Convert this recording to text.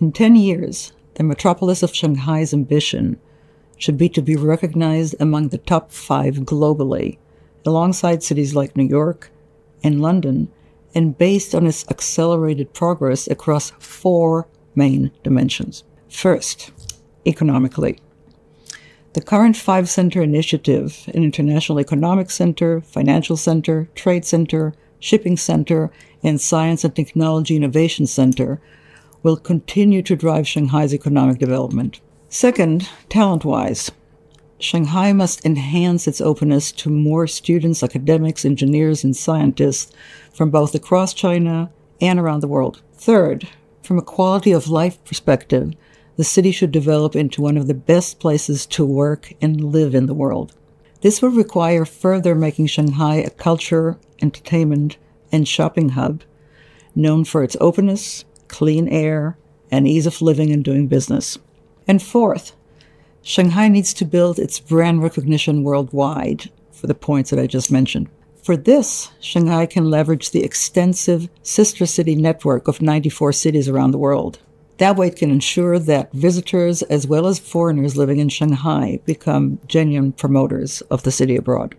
In 10 years, the metropolis of Shanghai's ambition should be to be recognized among the top five globally, alongside cities like New York and London, and based on its accelerated progress across four main dimensions. First, economically. The current five center initiative an International Economic Center, Financial Center, Trade Center, Shipping Center, and Science and Technology Innovation Center will continue to drive Shanghai's economic development. Second, talent wise, Shanghai must enhance its openness to more students, academics, engineers, and scientists from both across China and around the world. Third, from a quality of life perspective, the city should develop into one of the best places to work and live in the world. This will require further making Shanghai a culture, entertainment, and shopping hub known for its openness, clean air, and ease of living and doing business. And fourth, Shanghai needs to build its brand recognition worldwide for the points that I just mentioned. For this, Shanghai can leverage the extensive sister city network of 94 cities around the world. That way, it can ensure that visitors as well as foreigners living in Shanghai become genuine promoters of the city abroad.